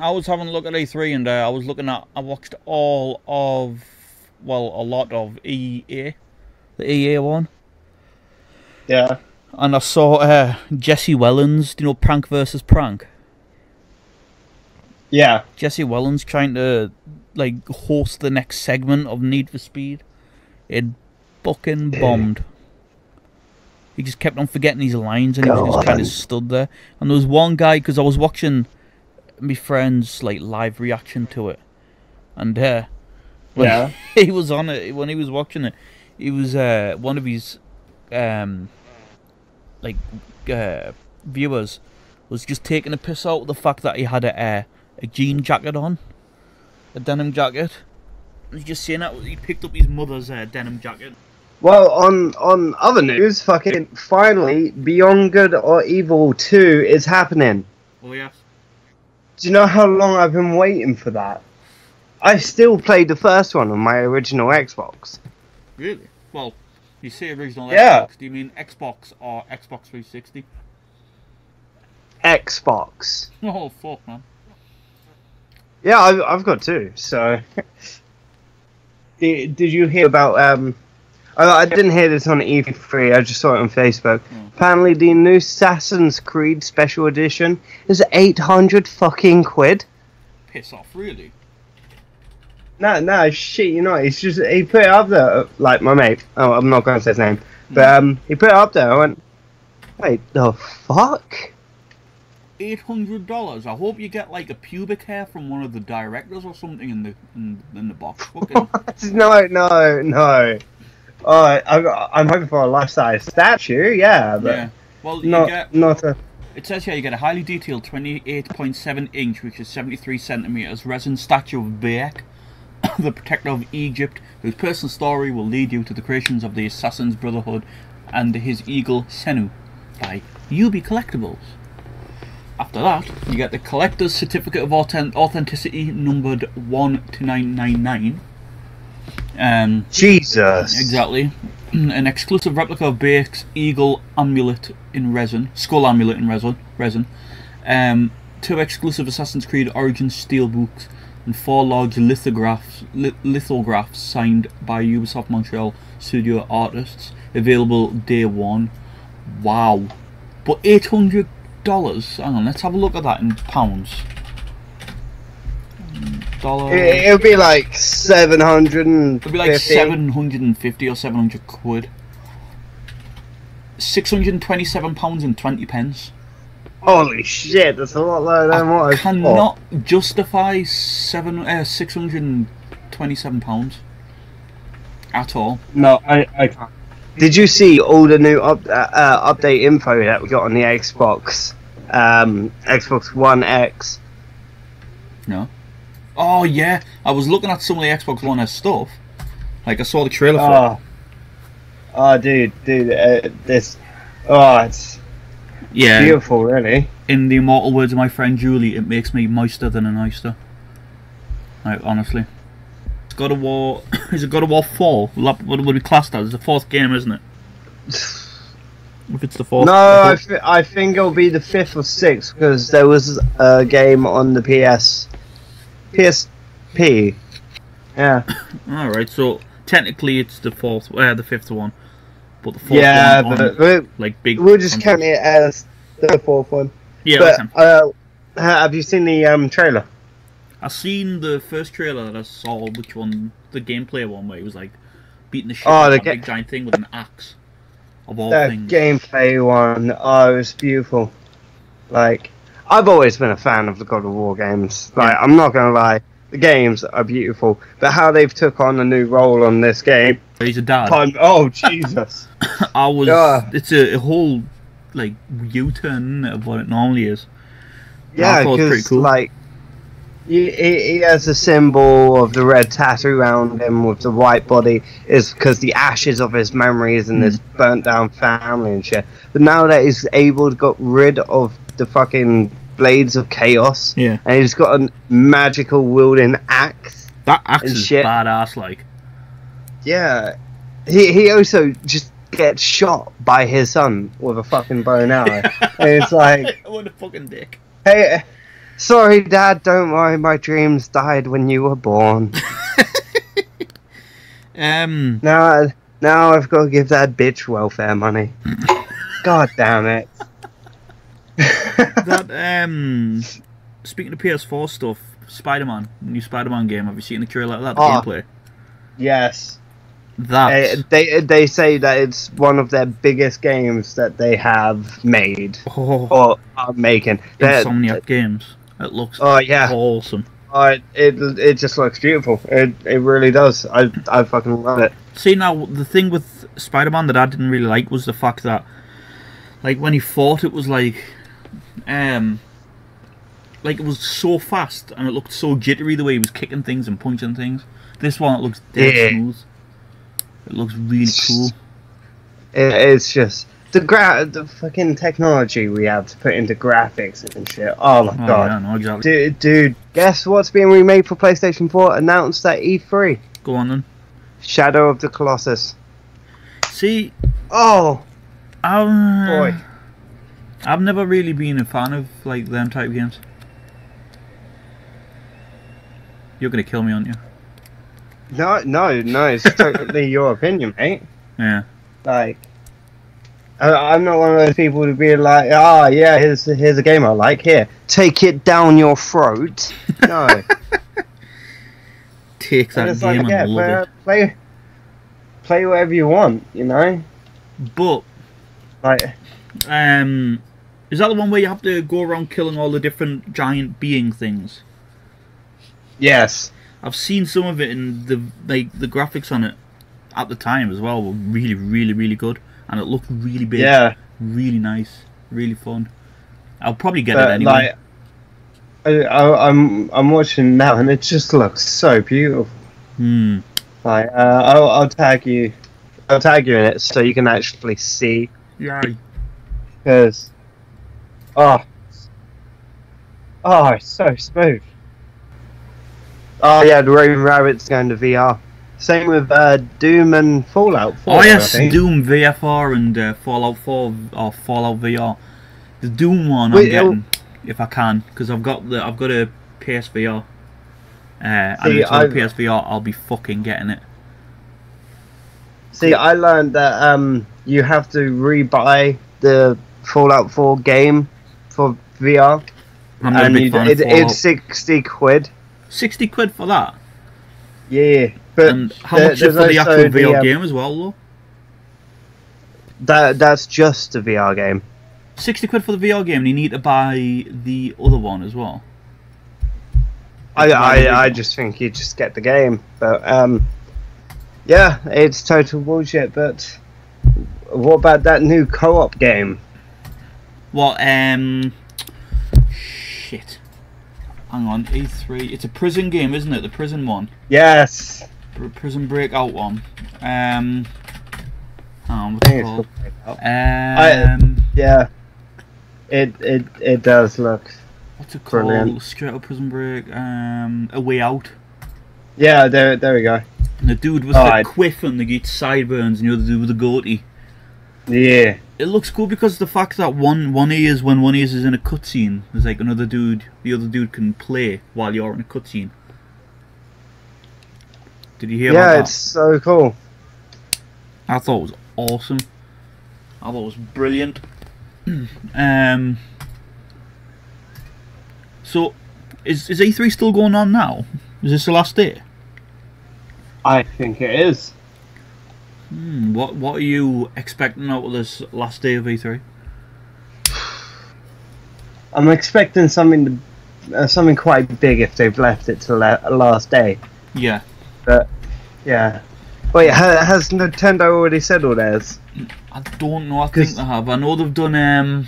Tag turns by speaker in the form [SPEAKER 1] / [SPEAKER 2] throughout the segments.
[SPEAKER 1] I was having a look at E3 and uh, I was looking at. I watched all of, well, a lot of EA, the EA one,
[SPEAKER 2] Yeah.
[SPEAKER 1] and I saw uh, Jesse Wellens. Do you know Prank versus Prank?
[SPEAKER 2] Yeah.
[SPEAKER 1] Jesse Wellens trying to like host the next segment of Need for Speed. It fucking bombed. He just kept on forgetting his lines and he was just kind of stood there. And there was one guy because I was watching my friend's like live reaction to it, and uh, when
[SPEAKER 2] Yeah.
[SPEAKER 1] he was on it when he was watching it. He was uh, one of his um, like uh, viewers was just taking a piss out of the fact that he had a uh, a jean jacket on, a denim jacket. He's just saying that he picked up his mother's uh, denim jacket.
[SPEAKER 2] Well, on on other news, fucking finally, Beyond Good or Evil 2 is happening.
[SPEAKER 1] Oh yes.
[SPEAKER 2] Do you know how long I've been waiting for that? I still played the first one on my original Xbox.
[SPEAKER 1] Really? Well, you say original
[SPEAKER 2] Yeah.
[SPEAKER 1] Xbox. Do you mean Xbox or Xbox 360?
[SPEAKER 2] Xbox.
[SPEAKER 1] Oh fuck, man.
[SPEAKER 2] Yeah, I've, I've got two. So, did, did you hear about? Um, I, I didn't hear this on E3. I just saw it on Facebook. Apparently, the new Assassin's Creed Special Edition is eight hundred fucking quid.
[SPEAKER 1] Piss off, really?
[SPEAKER 2] No, no, shit, you know, it's just he put it up there, like my mate. Oh, I'm not going to say his name, but um, he put it up there. I went, wait, the fuck?
[SPEAKER 1] Eight hundred dollars. I hope you get like a pubic hair from one of the directors or something in the in, in the box.
[SPEAKER 2] No, no, no. Oh, I, I'm hoping for a life-size statue, yeah, but
[SPEAKER 1] yeah. Well, you
[SPEAKER 2] not
[SPEAKER 1] get.
[SPEAKER 2] not a.
[SPEAKER 1] It says here you get a highly detailed 28.7 inch, which is 73 centimeters, resin statue of Bayek, the protector of Egypt, whose personal story will lead you to the creations of the Assassin's Brotherhood and his eagle Senu by UB Collectibles. After that, you get the collector's certificate of authenticity numbered 1 to 999. Um,
[SPEAKER 2] Jesus.
[SPEAKER 1] Exactly. An exclusive replica of Bayek's eagle amulet in resin, skull amulet in resin, resin. Um, two exclusive Assassin's Creed Origins steelbooks, and four large lithographs, li- lithographs signed by Ubisoft Montreal studio artists, available day one. Wow. But eight hundred dollars. Hang on, let's have a look at that in pounds. Dollar.
[SPEAKER 2] It, it'll be like seven hundred and.
[SPEAKER 1] It'd be like 750 or 700 quid. 627 pounds and 20 pence.
[SPEAKER 2] Holy shit, that's a lot lower than what I
[SPEAKER 1] I
[SPEAKER 2] thought.
[SPEAKER 1] cannot justify seven uh, 627 pounds at all.
[SPEAKER 2] No, I, I can't. Did you see all the new up, uh, uh, update info that we got on the Xbox, um, Xbox One X?
[SPEAKER 1] No. Oh yeah, I was looking at some of the Xbox One S stuff. Like I saw the trailer for it.
[SPEAKER 2] Oh, dude, dude, uh, this, oh, it's
[SPEAKER 1] Yeah.
[SPEAKER 2] beautiful, really.
[SPEAKER 1] In the immortal words of my friend Julie, it makes me moister than an oyster. Like honestly. It's God of War. Is it God of War Four? What would we class that? It's the fourth game, isn't it? If it's the fourth.
[SPEAKER 2] No, I, th- I think it'll be the fifth or sixth because there was a game on the PS, PSP. Yeah,
[SPEAKER 1] All right. So technically, it's the fourth, uh, the fifth one, but the fourth
[SPEAKER 2] yeah,
[SPEAKER 1] one on,
[SPEAKER 2] but we-
[SPEAKER 1] like big.
[SPEAKER 2] we'll just count it as the fourth one.
[SPEAKER 1] Yeah.
[SPEAKER 2] but uh, have you seen the um trailer?
[SPEAKER 1] I seen the first trailer that I saw, which one, the gameplay one, where he was like beating the shit
[SPEAKER 2] Oh,
[SPEAKER 1] out
[SPEAKER 2] the
[SPEAKER 1] of
[SPEAKER 2] ga-
[SPEAKER 1] big giant thing with an axe. Of all
[SPEAKER 2] The
[SPEAKER 1] things.
[SPEAKER 2] gameplay one. Oh, it was beautiful. Like, I've always been a fan of the God of War games. Like, I'm not gonna lie, the games are beautiful, but how they've took on a new role on this game.
[SPEAKER 1] He's a dad.
[SPEAKER 2] Oh Jesus!
[SPEAKER 1] I was.
[SPEAKER 2] Yeah.
[SPEAKER 1] It's a, a whole like U-turn of what it normally is.
[SPEAKER 2] Yeah,
[SPEAKER 1] thought it was pretty
[SPEAKER 2] because
[SPEAKER 1] cool.
[SPEAKER 2] like he, he, has a symbol of the red tattoo around him with the white body is because the ashes of his memories and
[SPEAKER 1] Hmm.
[SPEAKER 2] his burnt down family and shit. But now that he's able to get rid of the fucking blades of chaos
[SPEAKER 1] Yeah.
[SPEAKER 2] and he's got a magical wielding axe.
[SPEAKER 1] That axe is
[SPEAKER 2] shit.
[SPEAKER 1] badass. Like.
[SPEAKER 2] Yeah, he he also just gets shot by his son with a fucking bow and arrow. and it's like
[SPEAKER 1] what a fucking dick.
[SPEAKER 2] Hey, Sorry, Dad. Don't worry. My dreams died when you were born.
[SPEAKER 1] Um,
[SPEAKER 2] now, now I've got to give that bitch welfare money. God damn it.
[SPEAKER 1] That um, speaking of PS4 stuff, Spider-Man, new Spider-Man game. Have you seen the trailer of that
[SPEAKER 2] Oh.
[SPEAKER 1] gameplay?
[SPEAKER 2] yes.
[SPEAKER 1] That
[SPEAKER 2] Uh, they they say that it's one of their biggest games that they have made
[SPEAKER 1] oh,
[SPEAKER 2] or are making.
[SPEAKER 1] Insomniac games. It looks
[SPEAKER 2] Oh yeah,
[SPEAKER 1] awesome.
[SPEAKER 2] uh, it it just looks beautiful. It it really does. I I fucking love it.
[SPEAKER 1] See now, the thing with Spider-Man that I didn't really like was the fact that, like, when he fought, it was like, um, like it was so fast and it looked so jittery the way he was kicking things and punching things. This one, it looks dead
[SPEAKER 2] Yeah.
[SPEAKER 1] smooth. It looks really cool.
[SPEAKER 2] it. It's just the gra- the fucking technology we have to put into graphics and shit. Oh my
[SPEAKER 1] Oh,
[SPEAKER 2] god.
[SPEAKER 1] yeah, no, exactly.
[SPEAKER 2] Dude, dude, guess what's being remade for PlayStation 4? Announced at E3.
[SPEAKER 1] Go on then.
[SPEAKER 2] Shadow of the Colossus.
[SPEAKER 1] See,
[SPEAKER 2] Oh,
[SPEAKER 1] I'm,
[SPEAKER 2] boy.
[SPEAKER 1] I've never really been a fan of like them type games. You're gonna kill me, aren't you?
[SPEAKER 2] No, no, no, it's totally your opinion, mate.
[SPEAKER 1] Yeah.
[SPEAKER 2] Like, I, I'm not one of those people to be like, ah, yeah, here's here's a game I like. Here, take it down your throat. No,
[SPEAKER 1] Take that
[SPEAKER 2] And
[SPEAKER 1] game
[SPEAKER 2] like, yeah,
[SPEAKER 1] and love
[SPEAKER 2] play,
[SPEAKER 1] it.
[SPEAKER 2] play, play whatever you want. You know,
[SPEAKER 1] But
[SPEAKER 2] like,
[SPEAKER 1] Um, is that the one where you have to go around killing all the different giant being things?
[SPEAKER 2] yes,
[SPEAKER 1] I've seen some of it, and the like the graphics on it at the time as well were really, really, really good, and it looked really big,
[SPEAKER 2] yeah,
[SPEAKER 1] really nice, really fun. I'll probably get it anyway.
[SPEAKER 2] like. I, I, I'm I'm watching now and it just looks so beautiful.
[SPEAKER 1] hmm.
[SPEAKER 2] Like, uh, I'll, I'll tag you, I'll tag you in it so you can actually see.
[SPEAKER 1] Yeah.
[SPEAKER 2] Because, oh, oh, it's so smooth. Oh yeah, the Raven Rabbit's going to VR. Same with uh, Doom and Fallout 4.
[SPEAKER 1] Oh yes. Doom VFR and uh, Fallout 4 or Fallout VR. The Doom one
[SPEAKER 2] Wait,
[SPEAKER 1] I'm
[SPEAKER 2] oh.
[SPEAKER 1] getting if I can because I've got the I've got a PSVR. Uh, and
[SPEAKER 2] See,
[SPEAKER 1] it's on
[SPEAKER 2] I've-
[SPEAKER 1] the PSVR. I'll be fucking getting it.
[SPEAKER 2] See, I learned that um, you have to rebuy the Fallout 4 game for VR,
[SPEAKER 1] I'm
[SPEAKER 2] and
[SPEAKER 1] big
[SPEAKER 2] you,
[SPEAKER 1] fan
[SPEAKER 2] it, it's sixty quid.
[SPEAKER 1] Sixty quid for that,
[SPEAKER 2] Yeah, but
[SPEAKER 1] and how
[SPEAKER 2] there-
[SPEAKER 1] much is for the actual VR
[SPEAKER 2] um,
[SPEAKER 1] game as well, though?
[SPEAKER 2] That that's just a VR game.
[SPEAKER 1] Sixty quid for the VR game, and you need to buy the other one as well.
[SPEAKER 2] I,
[SPEAKER 1] Like, why would
[SPEAKER 2] I, I just think you just get the game, but um, yeah, it's total bullshit. But what about that new co-op game?
[SPEAKER 1] What? Um. Shit. Hang on, E3. It's a prison game, isn't it? The prison one.
[SPEAKER 2] Yes,
[SPEAKER 1] Pr- Prison Breakout one. Um. Hang on, what's it called? Um.
[SPEAKER 2] yeah. It it it does look.
[SPEAKER 1] What's it called?
[SPEAKER 2] Brilliant.
[SPEAKER 1] Straight up Prison Break. Um. A Way Out.
[SPEAKER 2] Yeah, there there we go.
[SPEAKER 1] And the dude with
[SPEAKER 2] Oh,
[SPEAKER 1] the
[SPEAKER 2] I-
[SPEAKER 1] quiff and the get sideburns, and the other dude with the goatee.
[SPEAKER 2] Yeah,
[SPEAKER 1] It looks cool because the fact that one one ears when one ears is in a cutscene, there's like another dude, the other dude can play while you're in a cutscene. Did you hear
[SPEAKER 2] that?
[SPEAKER 1] yeah,
[SPEAKER 2] it's so cool.
[SPEAKER 1] I thought it was awesome. I thought it was brilliant. um. So, is is E3 still going on now? Is this the last day?
[SPEAKER 2] I think it is.
[SPEAKER 1] Hmm, what what are you expecting out of this last day of E E3?
[SPEAKER 2] I'm expecting something to, uh, something quite big if they've left it to la- last day.
[SPEAKER 1] Yeah.
[SPEAKER 2] But yeah. Wait, ha- has Nintendo already said all theirs?
[SPEAKER 1] I don't know. I think they have. I know they've done um,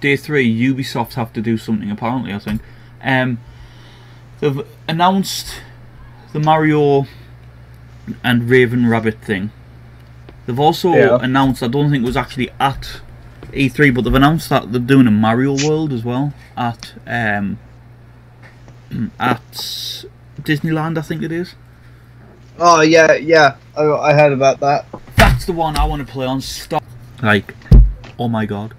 [SPEAKER 1] day three. Ubisoft have to do something. Apparently, I think. Um, they've announced the Mario and Raving Rabbids thing. They've also
[SPEAKER 2] Yeah.
[SPEAKER 1] announced. I don't think it was actually at E3, but they've announced that they're doing a Mario World as well at um, at Disneyland. I think it is.
[SPEAKER 2] Oh yeah, yeah. I, I heard about that.
[SPEAKER 1] That's the one I want to play on. Stop. Like, oh my god.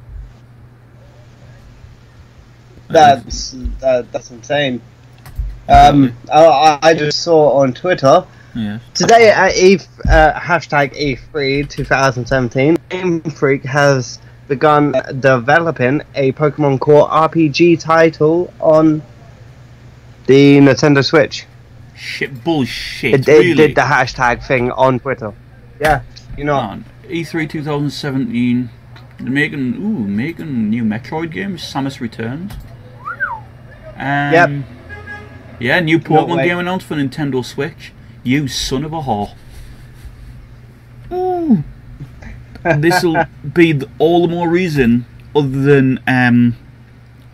[SPEAKER 2] That's that, that's insane. Um, I, I just saw on Twitter
[SPEAKER 1] Yeah.
[SPEAKER 2] today at E uh, hashtag E3 2017. Game Freak has begun developing a Pokemon Core RPG title on the Nintendo Switch.
[SPEAKER 1] Shit, bullshit.
[SPEAKER 2] It, it
[SPEAKER 1] really?
[SPEAKER 2] did the hashtag thing on Twitter. Yeah, you know.
[SPEAKER 1] on E3 2017. They're making ooh making new Metroid games. Samus Returns. Um,
[SPEAKER 2] Yep.
[SPEAKER 1] Yeah, new Pokemon game announced for Nintendo Switch. You son of a whore. Ooh. This'll be all the more reason, other than um,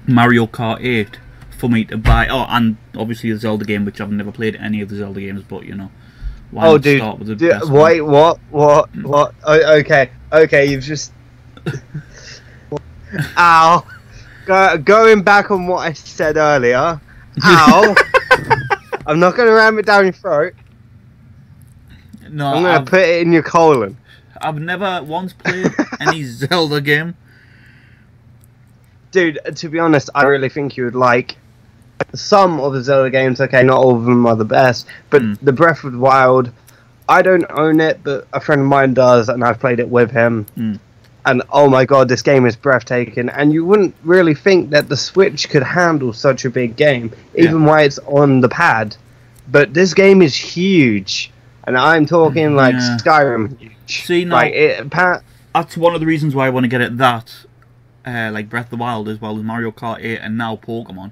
[SPEAKER 1] Mario Kart 8, for me to buy. Oh, and obviously the Zelda game, which I've never played any of the Zelda games, but you know. Why
[SPEAKER 2] Oh, dude.
[SPEAKER 1] start with the
[SPEAKER 2] dude
[SPEAKER 1] best one?
[SPEAKER 2] wait, what? What? What? Oh, okay. Okay, you've just. Ow. Go, going back on what I said earlier. Ow. I'm not going to ram it down your throat.
[SPEAKER 1] No,
[SPEAKER 2] I'm going
[SPEAKER 1] I've-
[SPEAKER 2] put it in your colon.
[SPEAKER 1] I've never once played any Zelda game.
[SPEAKER 2] Dude, to be honest, I really think you would like some of the Zelda games. Okay, not all of them are the best, but
[SPEAKER 1] Mm.
[SPEAKER 2] the Breath of the Wild, I don't own it, but a friend of mine does, and I've played it with him.
[SPEAKER 1] Mm.
[SPEAKER 2] And oh my god, this game is breathtaking. And you wouldn't really think that the Switch could handle such a big game, even while it's on the pad. But this game is huge, and I'm talking like
[SPEAKER 1] Yeah.
[SPEAKER 2] Skyrim huge.
[SPEAKER 1] See, now-
[SPEAKER 2] like it,
[SPEAKER 1] That's one of the reasons why I want to get it. That, uh, like Breath of the Wild, as well as Mario Kart 8, and now Pokemon.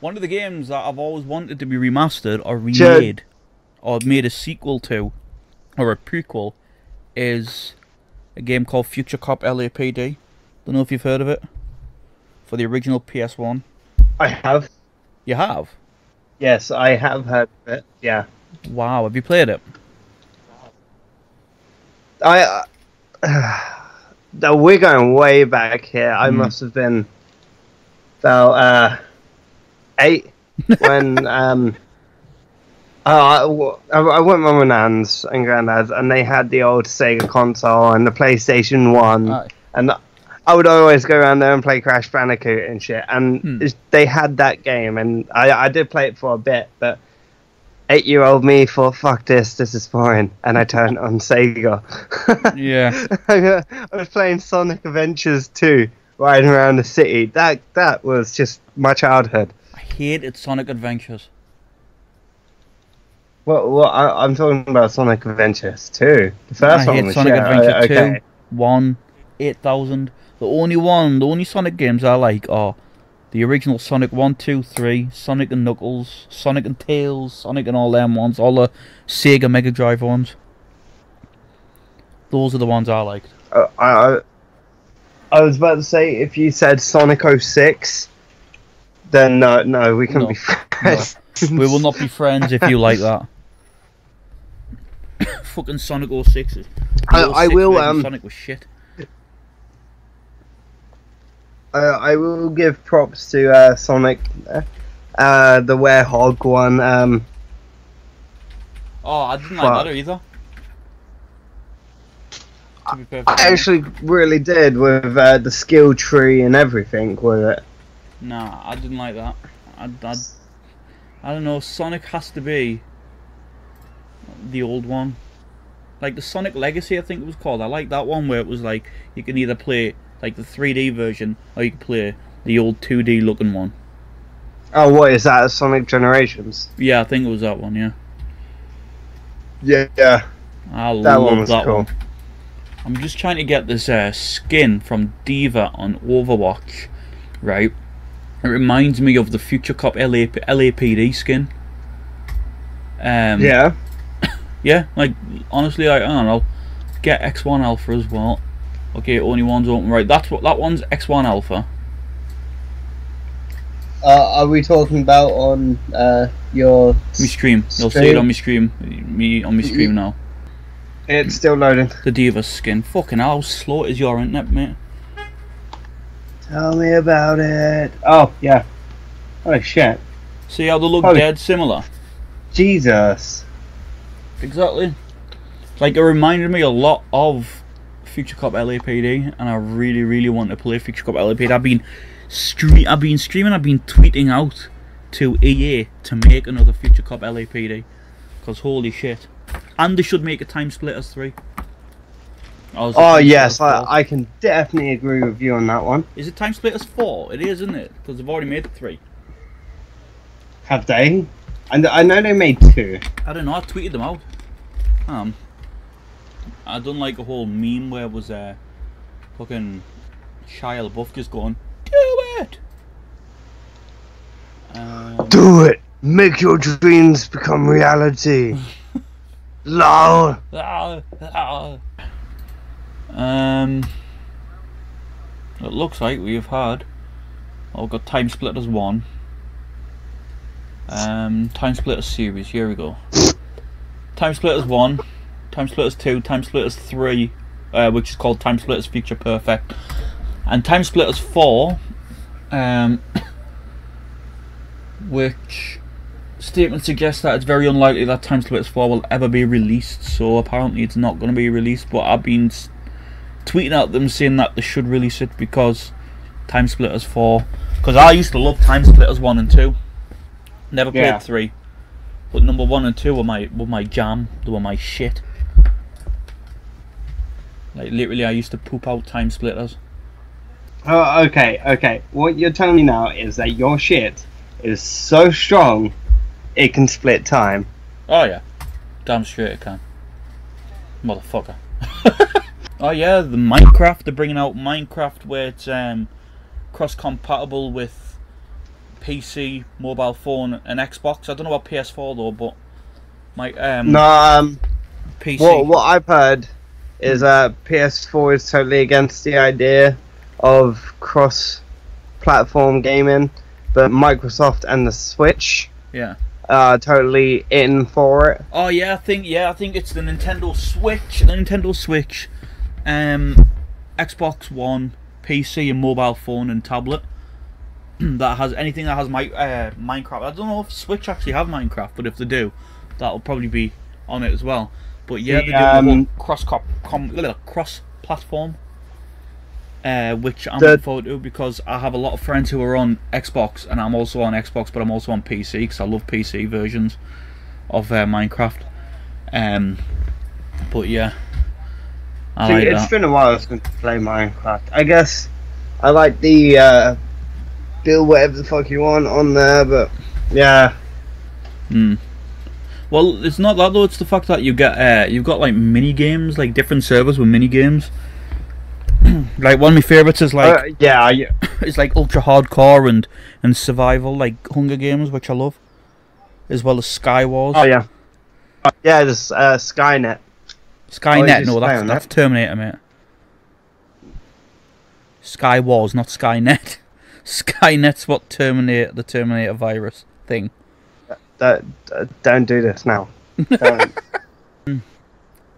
[SPEAKER 1] One of the games that I've always wanted to be remastered or remade, or made a sequel to, or a prequel, is a game called Future Cop LAPD. Don't know if you've heard of it. For the original PS1.
[SPEAKER 2] I have.
[SPEAKER 1] You have.
[SPEAKER 2] Yes, I have heard of it. Yeah.
[SPEAKER 1] Wow, have you played it?
[SPEAKER 2] I. Uh, we're going way back here. I
[SPEAKER 1] Mm.
[SPEAKER 2] must have been about uh, eight when um. Oh, I, I went with my nan's and granddad's, and they had the old Sega console and the PlayStation One,
[SPEAKER 1] Aye.
[SPEAKER 2] and I would always go around there and play Crash Bandicoot and shit. And
[SPEAKER 1] Hmm.
[SPEAKER 2] they had that game, and I, I did play it for a bit, but eight-year-old me thought, "Fuck this, this is boring," and I turned on Sega.
[SPEAKER 1] Yeah.
[SPEAKER 2] I was playing Sonic Adventures 2, riding around the city. That that was just my childhood.
[SPEAKER 1] I hated Sonic Adventures.
[SPEAKER 2] What what I, I'm talking about Sonic Adventures 2. The first
[SPEAKER 1] I
[SPEAKER 2] one
[SPEAKER 1] hate
[SPEAKER 2] was
[SPEAKER 1] Sonic
[SPEAKER 2] shit.
[SPEAKER 1] Adventure
[SPEAKER 2] I- okay.
[SPEAKER 1] 2, 1, 8000. The only one, the only Sonic games I like are the original Sonic 1, 2, 3, Sonic and Knuckles, Sonic and Tails, Sonic and all them ones, all the Sega Mega Drive ones. Those are the ones I liked.
[SPEAKER 2] Uh, I, I I was about to say if you said Sonic 06, then no, no, we can
[SPEAKER 1] No.
[SPEAKER 2] be friends.
[SPEAKER 1] We will not be friends if you like that. Fucking Sonic 06. The
[SPEAKER 2] I- I will, um,
[SPEAKER 1] Sonic was shit.
[SPEAKER 2] Uh, I will give props to uh, Sonic, uh, uh, the Werehog one. Um,
[SPEAKER 1] Oh, I didn't like that either. To be perfectly
[SPEAKER 2] I actually really did with uh, the skill tree and everything with it.
[SPEAKER 1] Nah, I didn't like that. I, I, I don't know. Sonic has to be the old one, like the Sonic Legacy. I think it was called. I like that one where it was like you can either play like the 3D version or you can play the old 2D looking one.
[SPEAKER 2] Oh, what is that? Sonic Generations?
[SPEAKER 1] Yeah, I think it was that one. Yeah,
[SPEAKER 2] Yeah, yeah.
[SPEAKER 1] I
[SPEAKER 2] That
[SPEAKER 1] love
[SPEAKER 2] one was
[SPEAKER 1] that
[SPEAKER 2] cool.
[SPEAKER 1] one. I'm just trying to get this uh, skin from D.Va on Overwatch, right? It reminds me of the Future Cop LA, LAPD skin. Um,
[SPEAKER 2] Yeah.
[SPEAKER 1] Yeah, like honestly, I, I don't know. Get X1 Alpha as well. Okay, only one's open. Right, that's what that one's X1 Alpha.
[SPEAKER 2] Uh, are we talking about on uh, your?
[SPEAKER 1] Me stream. You'll see it on me stream. Me on me stream now.
[SPEAKER 2] It's still loading.
[SPEAKER 1] The D.Va skin. Fucking hell, how slow is your internet, mate?
[SPEAKER 2] Tell me about it. Oh yeah. Oh shit.
[SPEAKER 1] See how they look
[SPEAKER 2] Oh.
[SPEAKER 1] dead similar?
[SPEAKER 2] Jesus.
[SPEAKER 1] Exactly. Like it reminded me a lot of Future Cop LAPD, and I really, really want to play Future Cop LAPD. I've been stream. I've been streaming. I've been tweeting out to EA to make another Future Cop LAPD. Because holy shit, and they should make a Time Splitters three. Or
[SPEAKER 2] Oh yes, I, I can definitely agree with you on that one.
[SPEAKER 1] Is it Time Splitters four? It is, isn't it? Because they've already made three.
[SPEAKER 2] Have they? And I know they made two.
[SPEAKER 1] I don't know. I tweeted them out. Um, I done like a whole meme where it was uh, fucking Shia LaBeouf just going, "Do it." Um,
[SPEAKER 2] Do it. Make your dreams become reality. Lol.
[SPEAKER 1] Um, it looks like we've had. Oh, we've got Time Splitters one. Um, Time Splitters series. Here we go. Time Splitters one, Time Splitters two, Time Splitters three, uh, which is called Time Splitters Future Perfect, and Time Splitters four, um, which statement suggests that it's very unlikely that Time Splitters four will ever be released. So apparently it's not going to be released. But I've been tweeting at them saying that they should release it because Time Splitters four, because I used to love Time Splitters one and two. Never played
[SPEAKER 2] Yeah.
[SPEAKER 1] three. But number one and two were my were my jam. They were my shit. Like literally, I used to poop out time splitters.
[SPEAKER 2] Oh, okay, okay. What you're telling me now is that your shit is so strong, it can split time.
[SPEAKER 1] Oh yeah, damn straight it can, motherfucker. oh yeah, the Minecraft. They're bringing out Minecraft where it's um, cross-compatible with PC, mobile phone, and Xbox. I don't know about PS4 though, but my um
[SPEAKER 2] No, um,
[SPEAKER 1] PC.
[SPEAKER 2] what what I've heard is uh, PS4 is totally against the idea of cross-platform gaming, but Microsoft and the Switch
[SPEAKER 1] Yeah.
[SPEAKER 2] are totally in for it.
[SPEAKER 1] Oh yeah, I think yeah, I think it's the Nintendo Switch, the Nintendo Switch, um, Xbox One, PC, and mobile phone and tablet that has anything that has my uh, Minecraft. I don't know if Switch actually have Minecraft, but if they do, that'll probably be on it as well. But yeah,
[SPEAKER 2] The,
[SPEAKER 1] they do the whole
[SPEAKER 2] um,
[SPEAKER 1] cross cop com, cross platform. Uh, which I'm
[SPEAKER 2] The-
[SPEAKER 1] looking forward to because I have a lot of friends who are on Xbox and I'm also on Xbox, but I'm also on PC because I love PC versions of uh, Minecraft. Um, but yeah, I
[SPEAKER 2] See,
[SPEAKER 1] like
[SPEAKER 2] it's
[SPEAKER 1] that.
[SPEAKER 2] been a while since I played Minecraft. I guess I like the uh, build whatever the fuck you want on there, but yeah,
[SPEAKER 1] Mm. Well, it's not that though. It's the fact that you get uh, you've got like mini games, like different servers with mini games. like one of my favorites is like
[SPEAKER 2] uh, yeah,
[SPEAKER 1] it's like ultra hardcore and and survival, like Hunger Games, which I love, as well as Sky Wars.
[SPEAKER 2] oh yeah, Uh, yeah. There's uh, Skynet.
[SPEAKER 1] Skynet,
[SPEAKER 2] you
[SPEAKER 1] no, that's that's Terminator, mate. Sky Wars, not Skynet. Skynet's what Terminator, the Terminator virus thing.
[SPEAKER 2] Don't, uh, don't do this now. Don't.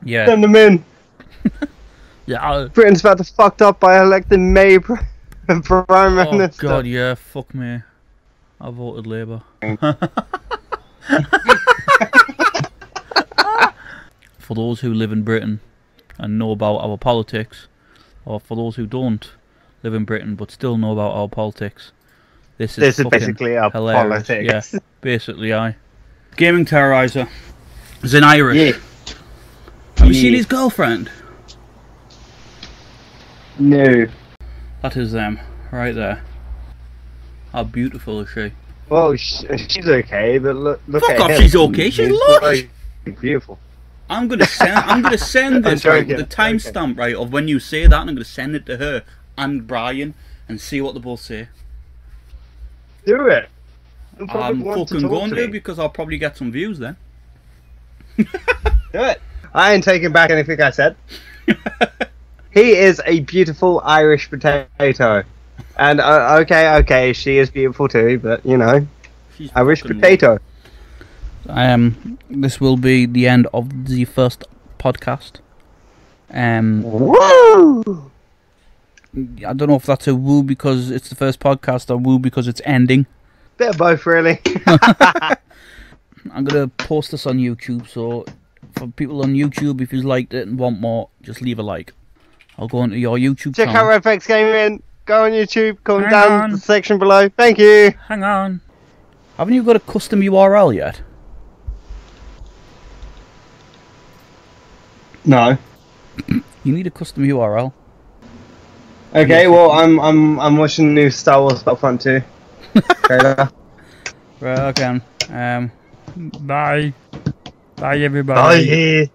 [SPEAKER 1] Yeah,
[SPEAKER 2] Send them in.
[SPEAKER 1] yeah.
[SPEAKER 2] Britain's about to fucked up by electing May pr- prime
[SPEAKER 1] Oh
[SPEAKER 2] minister.
[SPEAKER 1] god, yeah, fuck me. I voted Labour. for those who live in Britain and know about our politics, or for those who don't live in Britain but still know about our politics, this is
[SPEAKER 2] This is
[SPEAKER 1] fucking
[SPEAKER 2] basically our
[SPEAKER 1] hilarious.
[SPEAKER 2] politics.
[SPEAKER 1] Yeah, basically, I. Gaming Terroriser is in Irish.
[SPEAKER 2] Yeah.
[SPEAKER 1] Have you seen his girlfriend?
[SPEAKER 2] No.
[SPEAKER 1] That is them, right there. How beautiful is she?
[SPEAKER 2] Well, she's okay, but look, look
[SPEAKER 1] Fuck
[SPEAKER 2] at
[SPEAKER 1] off,
[SPEAKER 2] him.
[SPEAKER 1] she's okay, she's lush.
[SPEAKER 2] beautiful.
[SPEAKER 1] I'm gonna send. I'm gonna send
[SPEAKER 2] I'm
[SPEAKER 1] this right, the
[SPEAKER 2] I'm joking.
[SPEAKER 1] timestamp right of when you say that. and I'm gonna send it to her and Brian and see what they both say.
[SPEAKER 2] Do it.
[SPEAKER 1] I'm fucking going
[SPEAKER 2] to
[SPEAKER 1] to because I'll probably get some views then.
[SPEAKER 2] Do it. I ain't taking back anything I said. he is a beautiful Irish potato. And uh, okay, okay, she is beautiful too, but you know,
[SPEAKER 1] She's
[SPEAKER 2] Irish potato.
[SPEAKER 1] Um, this will be the end of the first podcast. Um,
[SPEAKER 2] Woo!
[SPEAKER 1] I don't know if that's a woo because it's the first podcast or woo because it's ending.
[SPEAKER 2] Bit of both, really.
[SPEAKER 1] I'm gonna post this on YouTube, so for people on YouTube, if you liked it and want more, just leave a like. I'll go onto your YouTube
[SPEAKER 2] Check
[SPEAKER 1] channel.
[SPEAKER 2] out RedVexx Gaming. Go on YouTube, comment
[SPEAKER 1] Hang
[SPEAKER 2] down
[SPEAKER 1] on.
[SPEAKER 2] the section below. Thank you.
[SPEAKER 1] Hang on. Haven't you got a custom URL yet?
[SPEAKER 2] No.
[SPEAKER 1] You need a custom URL.
[SPEAKER 2] Okay, well I'm I'm I'm watching the new Star Wars Battlefront 2 trailer.
[SPEAKER 1] Right, okay. Um, bye. Bye, everybody.
[SPEAKER 2] Bye.